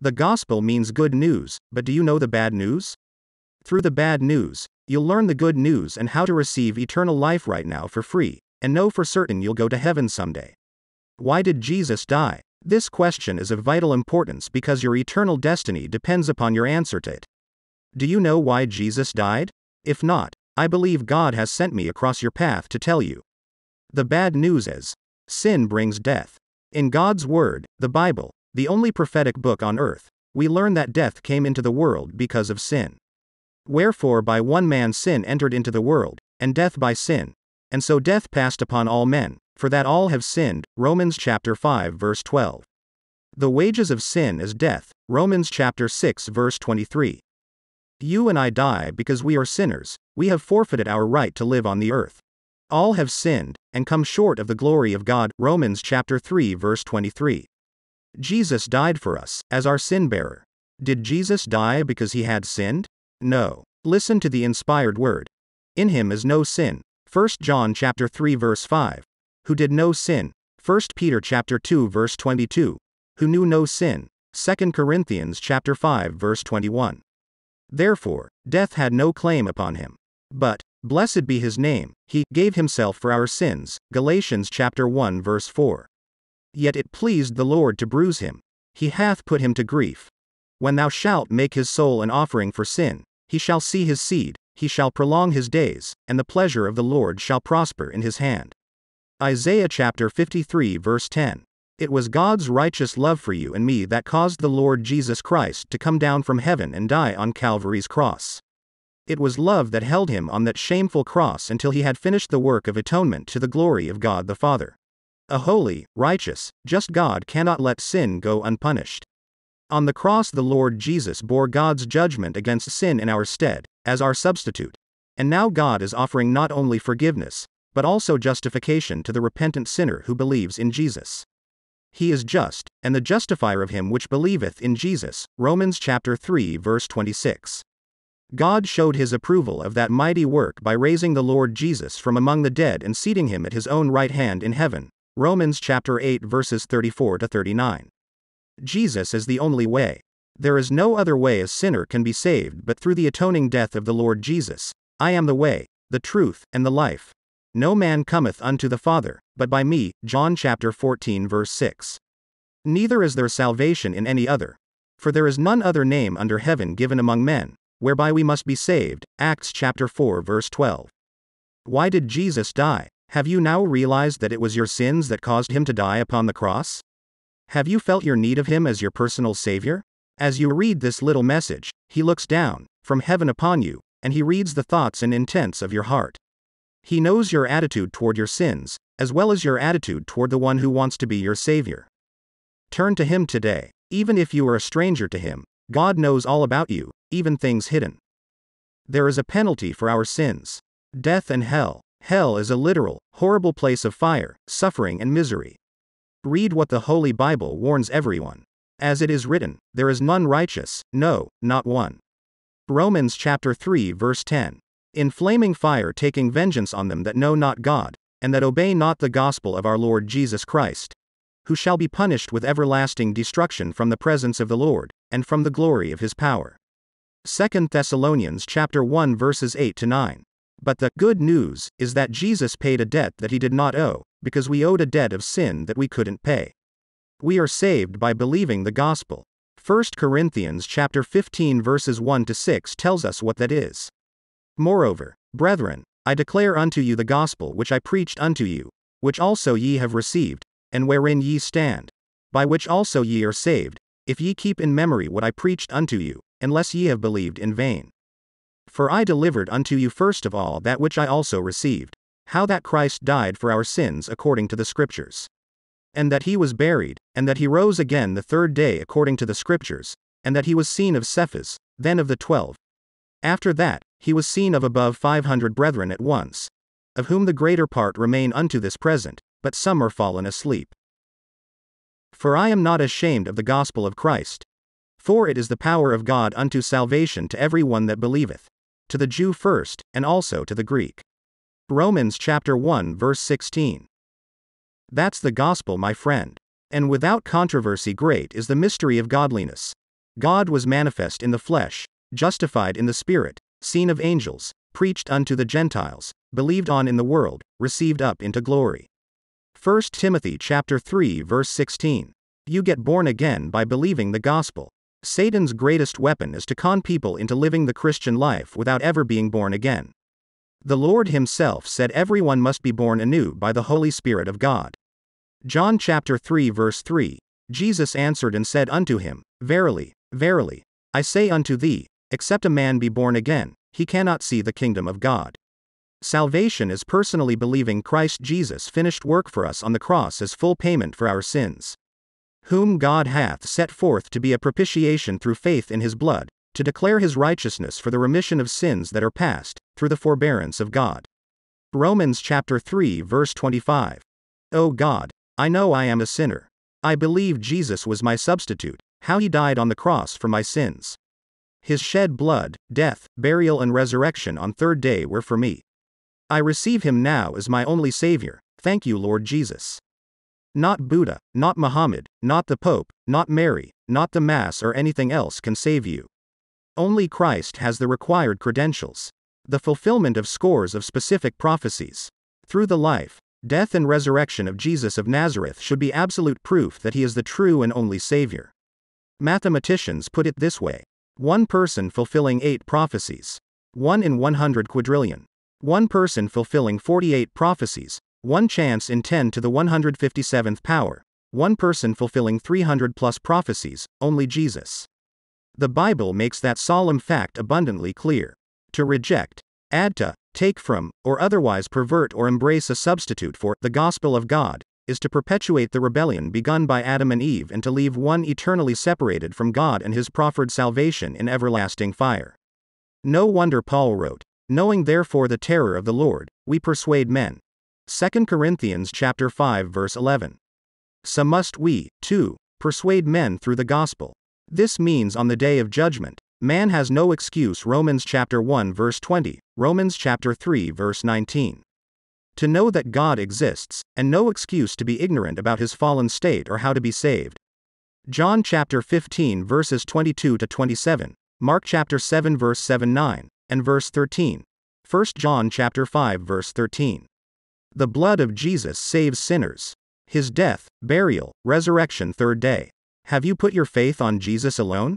The gospel means good news, but do you know the bad news? Through the bad news, you'll learn the good news and how to receive eternal life right now for free, and know for certain you'll go to heaven someday. Why did Jesus die? This question is of vital importance because your eternal destiny depends upon your answer to it. Do you know why Jesus died? If not, I believe God has sent me across your path to tell you. The bad news is sin brings death. In God's Word, the Bible, the only prophetic book on earth, we learn that death came into the world because of sin. Wherefore by one man sin entered into the world, and death by sin. And so death passed upon all men, for that all have sinned. Romans chapter 5 verse 12. The wages of sin is death. Romans chapter 6 verse 23. You and I die because we are sinners, we have forfeited our right to live on the earth. All have sinned, and come short of the glory of God. Romans chapter 3 verse 23. Jesus died for us, as our sin bearer. Did Jesus die because he had sinned? No. Listen to the inspired word. In him is no sin. 1 John chapter 3 verse 5. Who did no sin. 1 Peter chapter 2 verse 22. Who knew no sin. 2 Corinthians chapter 5 verse 21. Therefore, death had no claim upon him. But, blessed be his name, he gave himself for our sins. Galatians chapter 1 verse 4. Yet it pleased the Lord to bruise him. He hath put him to grief. When thou shalt make his soul an offering for sin, he shall see his seed, he shall prolong his days, and the pleasure of the Lord shall prosper in his hand. Isaiah chapter 53 verse 10. It was God's righteous love for you and me that caused the Lord Jesus Christ to come down from heaven and die on Calvary's cross. It was love that held him on that shameful cross until he had finished the work of atonement to the glory of God the Father. A holy, righteous, just God cannot let sin go unpunished. On the cross, the Lord Jesus bore God's judgment against sin in our stead, as our substitute. And now God is offering not only forgiveness, but also justification to the repentant sinner who believes in Jesus. He is just, and the justifier of him which believeth in Jesus. Romans chapter 3 verse 26. God showed his approval of that mighty work by raising the Lord Jesus from among the dead and seating him at his own right hand in heaven. Romans chapter 8 verses 34 to 39. Jesus is the only way. There is no other way a sinner can be saved but through the atoning death of the Lord Jesus. I am the way, the truth, and the life. No man cometh unto the Father, but by me. John chapter 14 verse 6. Neither is there salvation in any other. For there is none other name under heaven given among men, whereby we must be saved. Acts chapter 4 verse 12. Why did Jesus die? Have you now realized that it was your sins that caused him to die upon the cross? Have you felt your need of Him as your personal Savior? As you read this little message, He looks down from heaven upon you, and He reads the thoughts and intents of your heart. He knows your attitude toward your sins, as well as your attitude toward the one who wants to be your Savior. Turn to Him today. Even if you are a stranger to Him, God knows all about you, even things hidden. There is a penalty for our sins death and hell. Hell is a literal, horrible place of fire, suffering, and misery. Read what the Holy Bible warns everyone. As it is written, there is none righteous, no, not one. Romans chapter 3 verse 10. In flaming fire taking vengeance on them that know not God, and that obey not the gospel of our Lord Jesus Christ, who shall be punished with everlasting destruction from the presence of the Lord, and from the glory of his power. 2 Thessalonians chapter 1 verses 8 to 9. But the good news is that Jesus paid a debt that he did not owe, because we owed a debt of sin that we couldn't pay. We are saved by believing the gospel. 1 Corinthians chapter 15 verses 1 to 6 tells us what that is. Moreover, brethren, I declare unto you the gospel which I preached unto you, which also ye have received, and wherein ye stand, by which also ye are saved, if ye keep in memory what I preached unto you, unless ye have believed in vain. For I delivered unto you first of all that which I also received how that Christ died for our sins according to the Scriptures. And that he was buried, and that he rose again the third day according to the Scriptures, and that he was seen of Cephas, then of the twelve. After that, he was seen of above five hundred brethren at once, of whom the greater part remain unto this present, but some are fallen asleep. For I am not ashamed of the gospel of Christ. For it is the power of God unto salvation to every one that believeth, to the Jew first, and also to the Greek. Romans chapter 1 verse 16. That's the gospel, my friend. And without controversy, great is the mystery of godliness. God was manifest in the flesh, justified in the Spirit, seen of angels, preached unto the Gentiles, believed on in the world, received up into glory. 1 Timothy chapter 3 verse 16. You get born again by believing the gospel. Satan's greatest weapon is to con people into living the Christian life without ever being born again. The Lord himself said everyone must be born anew by the Holy Spirit of God. John chapter 3 verse 3. Jesus answered and said unto him, Verily, verily, I say unto thee, except a man be born again, he cannot see the kingdom of God. Salvation is personally believing Christ Jesus finished work for us on the cross as full payment for our sins. Whom God hath set forth to be a propitiation through faith in his blood, to declare his righteousness for the remission of sins that are past, through the forbearance of God. Romans chapter 3 verse 25. O God, I know I am a sinner. I believe Jesus was my substitute, how he died on the cross for my sins. His shed blood, death, burial, and resurrection on third day were for me. I receive him now as my only Savior. Thank you, Lord Jesus. Not Buddha, not Muhammad, not the Pope, not Mary, not the Mass, or anything else can save you. Only Christ has the required credentials. The fulfillment of scores of specific prophecies. Through the life, death, and resurrection of Jesus of Nazareth should be absolute proof that he is the true and only Savior. Mathematicians put it this way one person fulfilling eight prophecies. One in 100 quadrillion. One person fulfilling 48 prophecies. One chance in 10 to the 157th power. One person fulfilling 300 plus prophecies, only Jesus. The Bible makes that solemn fact abundantly clear. To reject, add to, take from, or otherwise pervert or embrace a substitute for the gospel of God is to perpetuate the rebellion begun by Adam and Eve and to leave one eternally separated from God and his proffered salvation in everlasting fire. No wonder Paul wrote, Knowing therefore the terror of the Lord, we persuade men. 2 Corinthians chapter 5 verse 11. So must we, too, persuade men through the gospel. This means on the day of judgment, man has no excuse Romans chapter 1 verse 20, Romans chapter 3 verse 19 to know that God exists, and no excuse to be ignorant about his fallen state or how to be saved. John chapter 15 verses 22 to 27, Mark chapter 7 verse 7 9, and verse 13. 1 John chapter 5 verse 13. The blood of Jesus saves sinners. His death, burial, resurrection third day. Have you put your faith on Jesus alone?